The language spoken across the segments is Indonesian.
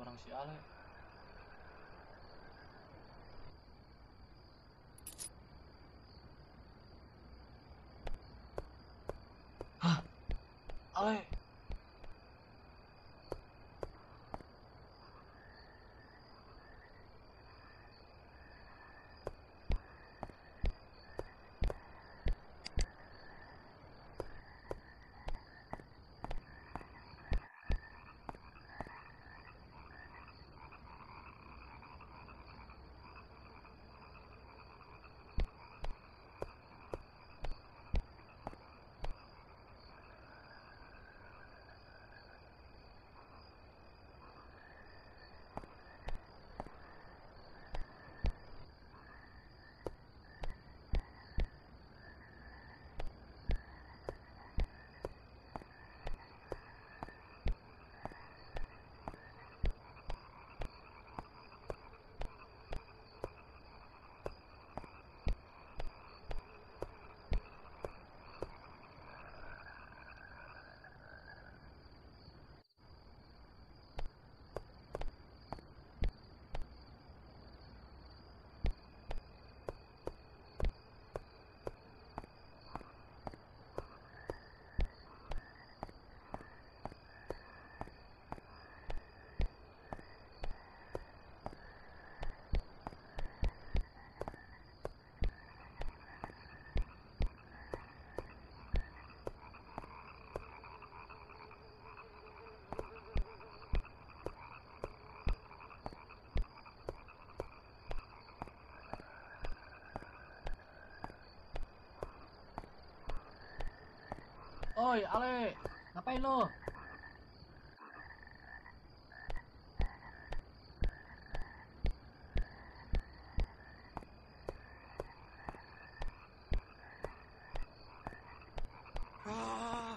orang si Ale Oi Ale ngapain lo Ah,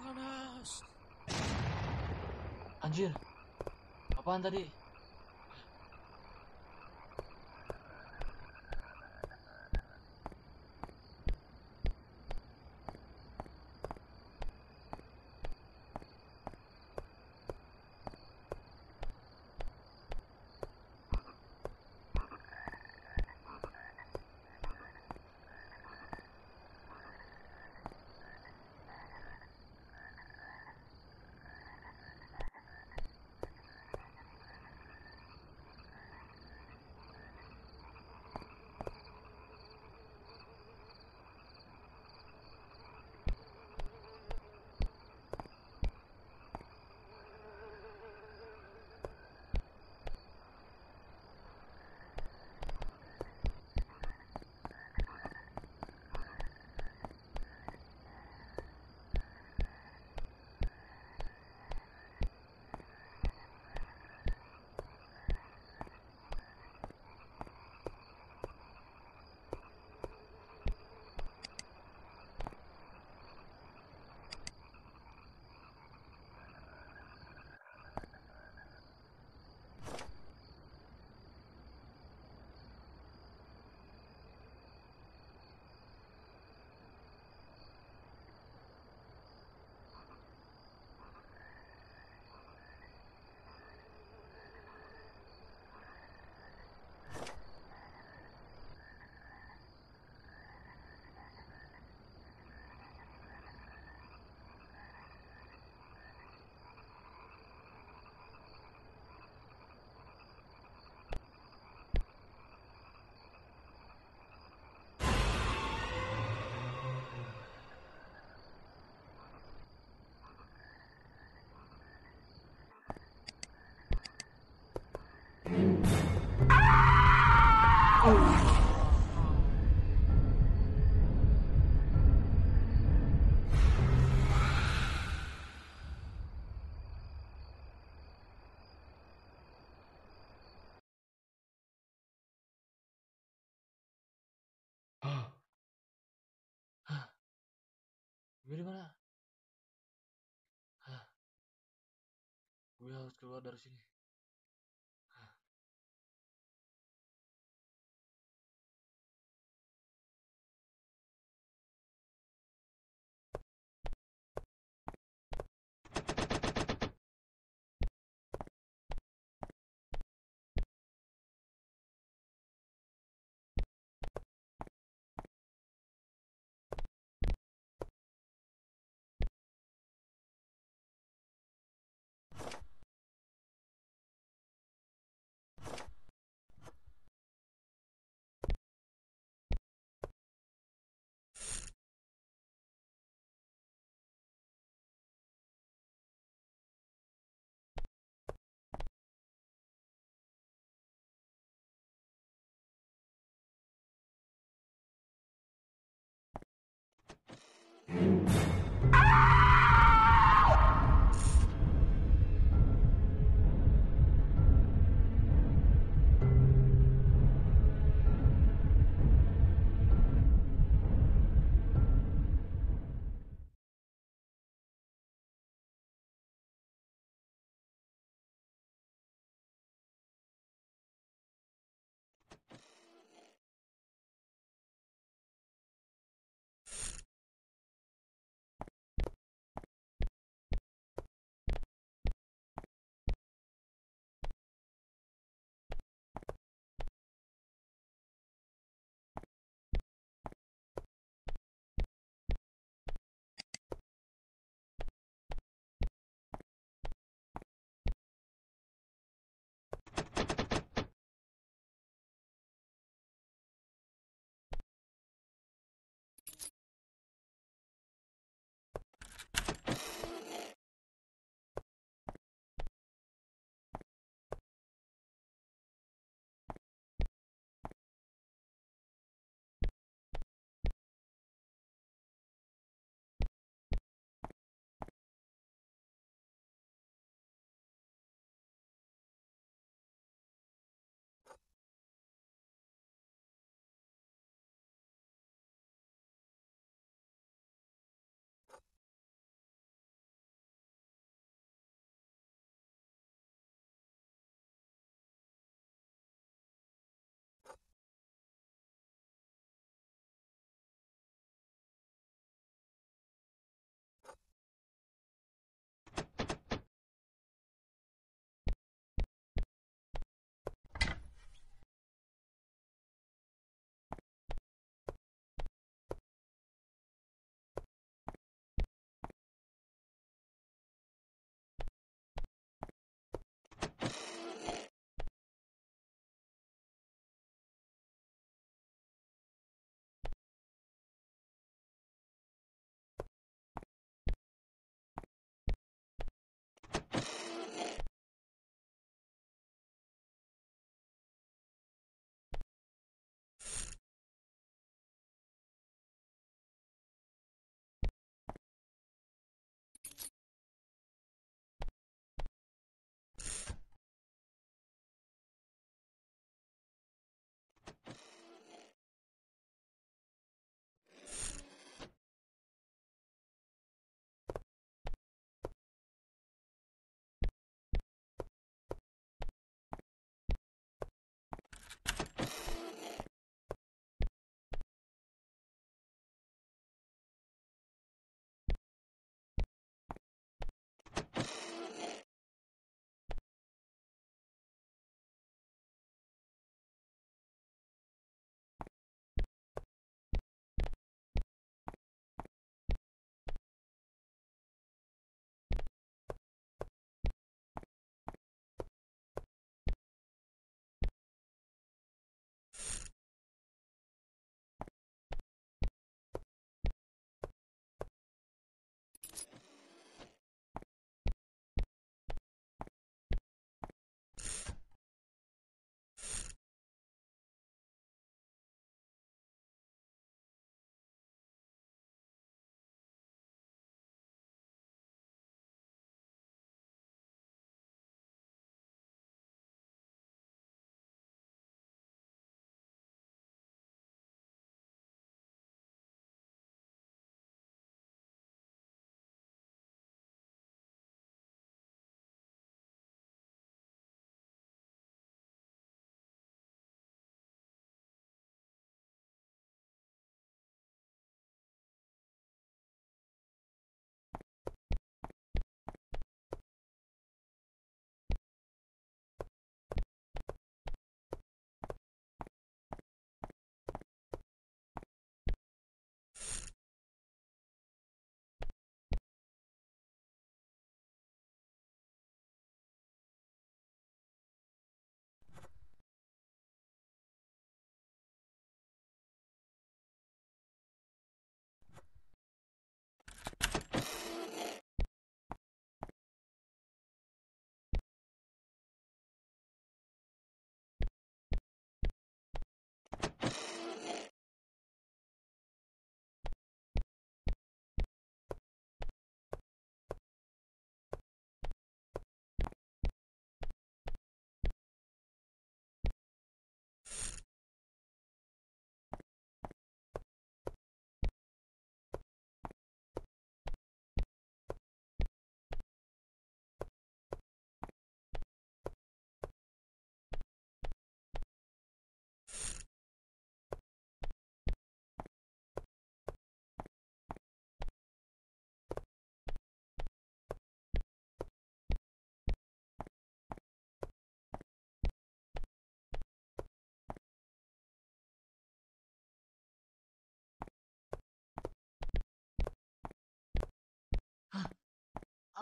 panas. Anjir Apaan tadi Di mana? Hah. Gue harus keluar dari sini.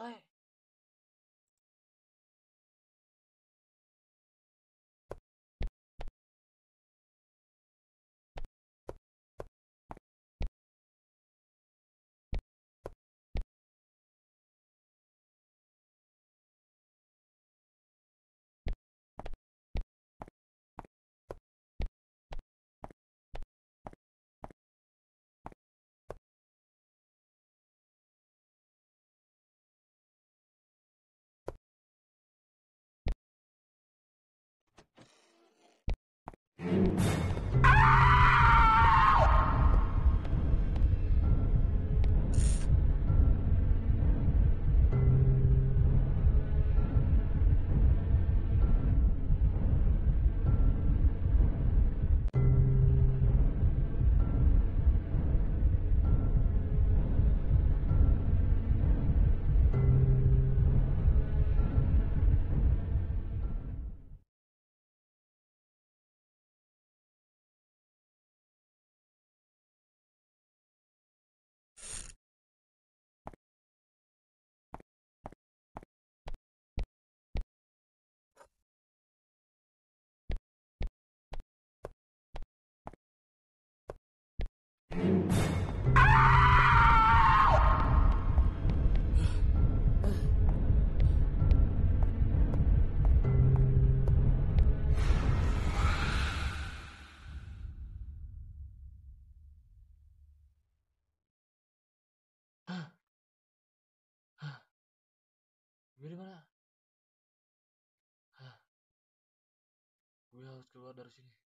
Hello harus keluar dari sini.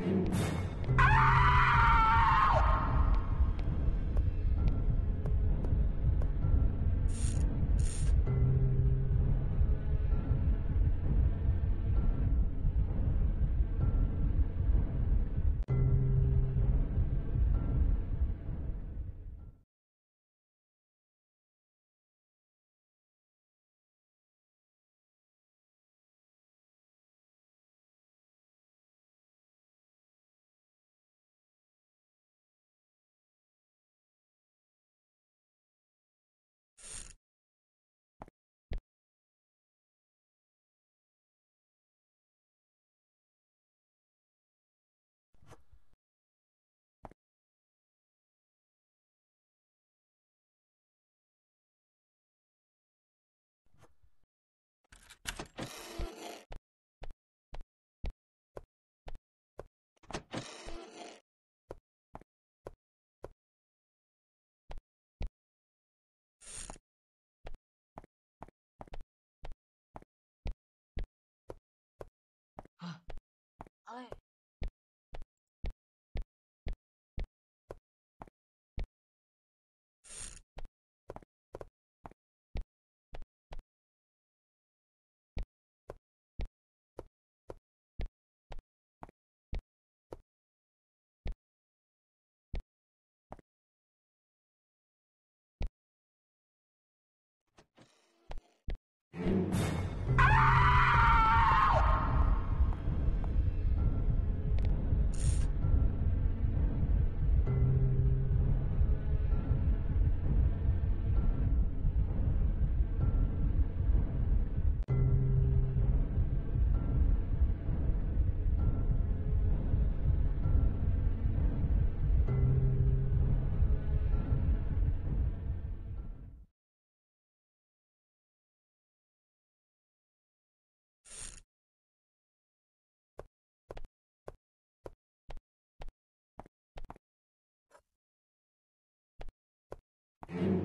ああ。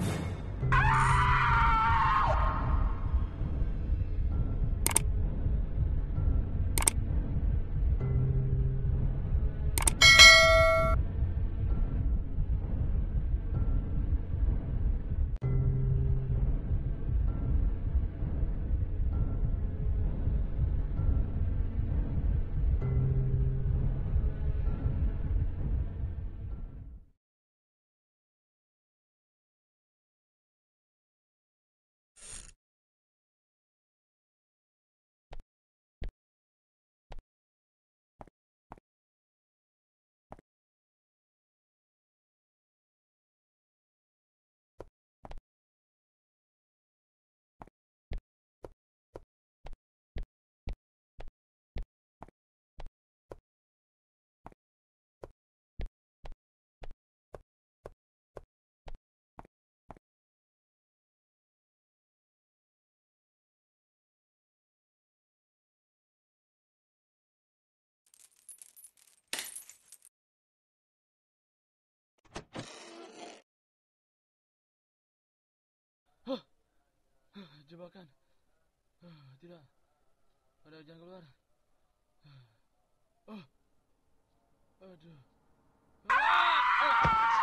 you jebakan. Ah, tidak. Ada jalan keluar. Ah. Oh. Aduh. Ah!